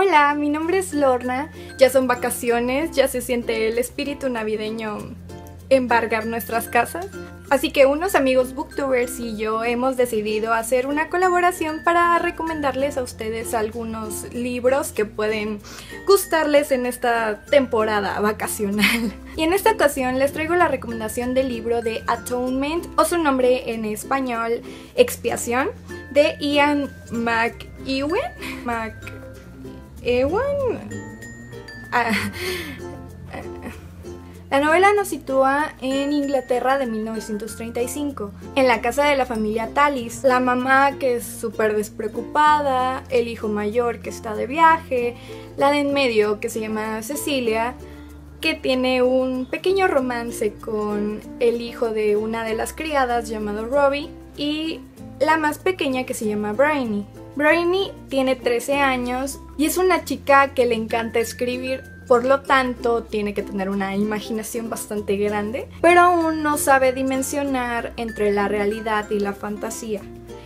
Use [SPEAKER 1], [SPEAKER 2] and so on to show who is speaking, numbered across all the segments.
[SPEAKER 1] Hola, mi nombre es Lorna. Ya son vacaciones, ya se siente el espíritu navideño embargar nuestras casas. Así que unos amigos booktubers y yo hemos decidido hacer una colaboración para recomendarles a ustedes algunos libros que pueden gustarles en esta temporada vacacional. Y en esta ocasión les traigo la recomendación del libro de Atonement o su nombre en español Expiación de Ian McEwen. Mc Ewan. Ah, la novela nos sitúa en Inglaterra de 1935, en la casa de la familia Talis. La mamá que es súper despreocupada, el hijo mayor que está de viaje, la de en medio que se llama Cecilia, que tiene un pequeño romance con el hijo de una de las criadas llamado Robbie y la más pequeña que se llama Bryony. Bryony tiene 13 años y es una chica que le encanta escribir, por lo tanto tiene que tener una imaginación bastante grande, pero aún no sabe dimensionar entre la realidad y la fantasía.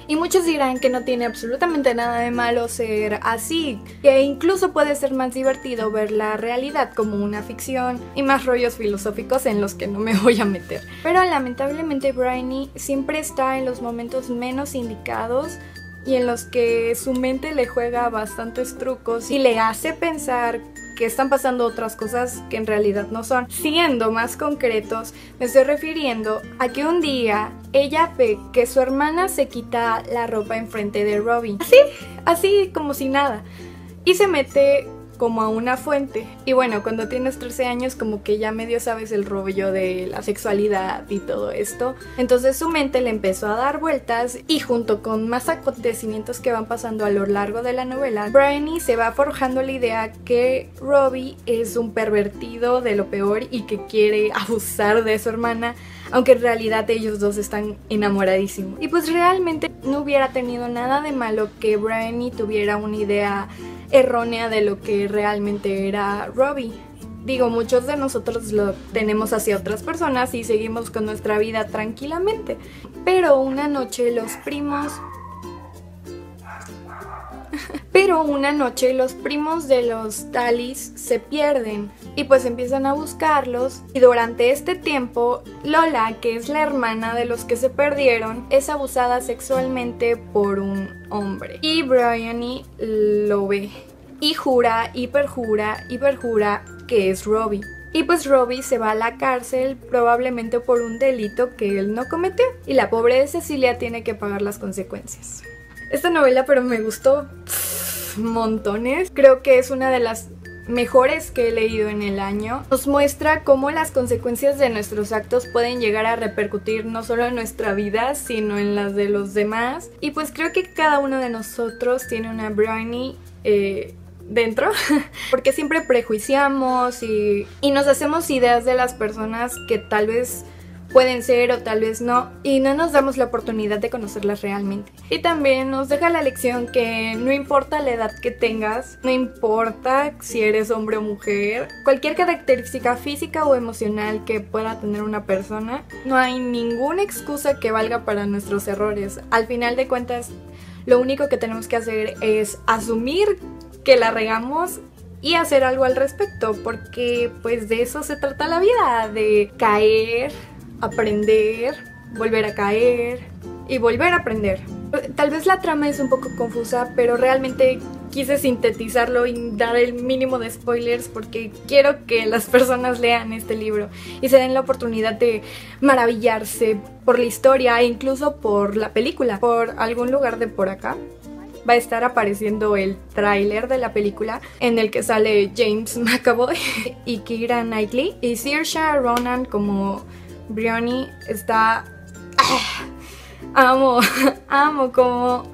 [SPEAKER 1] Y muchos dirán que no tiene absolutamente nada de malo ser así, que incluso puede ser más divertido ver la realidad como una ficción y más rollos filosóficos en los que no me voy a meter. Pero lamentablemente Bryony siempre está en los momentos menos indicados y en los que su mente le juega bastantes trucos y le hace pensar que están pasando otras cosas que en realidad no son. Siendo más concretos, me estoy refiriendo a que un día ella ve que su hermana se quita la ropa enfrente de Robbie. Así, así como si nada. Y se mete como a una fuente. Y bueno, cuando tienes 13 años como que ya medio sabes el rollo de la sexualidad y todo esto. Entonces su mente le empezó a dar vueltas y junto con más acontecimientos que van pasando a lo largo de la novela, Bryony se va forjando la idea que Robbie es un pervertido de lo peor y que quiere abusar de su hermana aunque en realidad ellos dos están enamoradísimos. Y pues realmente no hubiera tenido nada de malo que Bryony tuviera una idea errónea de lo que realmente era Robbie. Digo, muchos de nosotros lo tenemos hacia otras personas y seguimos con nuestra vida tranquilamente. Pero una noche los primos... Pero una noche los primos de los Talis se pierden y pues empiezan a buscarlos y durante este tiempo Lola, que es la hermana de los que se perdieron, es abusada sexualmente por un hombre y Bryony lo ve y jura y perjura y perjura que es Robbie. Y pues Robbie se va a la cárcel probablemente por un delito que él no cometió y la pobre de Cecilia tiene que pagar las consecuencias. Esta novela pero me gustó montones. Creo que es una de las mejores que he leído en el año. Nos muestra cómo las consecuencias de nuestros actos pueden llegar a repercutir no solo en nuestra vida, sino en las de los demás. Y pues creo que cada uno de nosotros tiene una brownie eh, dentro, porque siempre prejuiciamos y, y nos hacemos ideas de las personas que tal vez pueden ser o tal vez no, y no nos damos la oportunidad de conocerlas realmente. Y también nos deja la lección que no importa la edad que tengas, no importa si eres hombre o mujer, cualquier característica física o emocional que pueda tener una persona, no hay ninguna excusa que valga para nuestros errores. Al final de cuentas, lo único que tenemos que hacer es asumir que la regamos y hacer algo al respecto, porque pues de eso se trata la vida, de caer, aprender, volver a caer y volver a aprender. Tal vez la trama es un poco confusa, pero realmente quise sintetizarlo y dar el mínimo de spoilers porque quiero que las personas lean este libro y se den la oportunidad de maravillarse por la historia e incluso por la película, por algún lugar de por acá va a estar apareciendo el tráiler de la película en el que sale James McAvoy y Kira Knightley y Saoirse Ronan como Briony está ah, amo amo cómo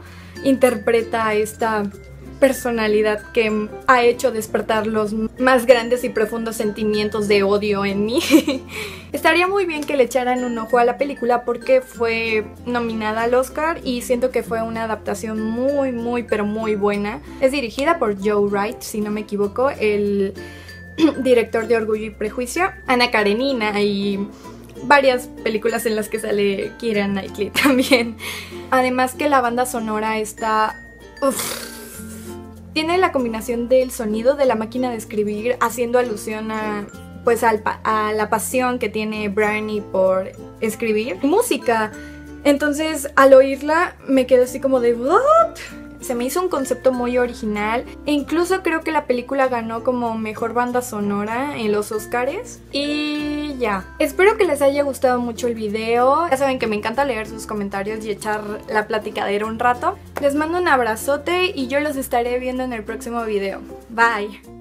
[SPEAKER 1] interpreta esta personalidad que ha hecho despertar los más grandes y profundos sentimientos de odio en mí. Estaría muy bien que le echaran un ojo a la película porque fue nominada al Oscar y siento que fue una adaptación muy, muy, pero muy buena. Es dirigida por Joe Wright, si no me equivoco, el director de Orgullo y Prejuicio, Ana Karenina y varias películas en las que sale Kira Knightley también. Además que la banda sonora está Tiene la combinación del sonido de la máquina de escribir haciendo alusión a pues a la pasión que tiene Bryony por escribir música. Entonces al oírla me quedé así como de. Se me hizo un concepto muy original e incluso creo que la película ganó como mejor banda sonora en los Oscars. Y ya, espero que les haya gustado mucho el video. Ya saben que me encanta leer sus comentarios y echar la platicadera un rato. Les mando un abrazote y yo los estaré viendo en el próximo video. Bye.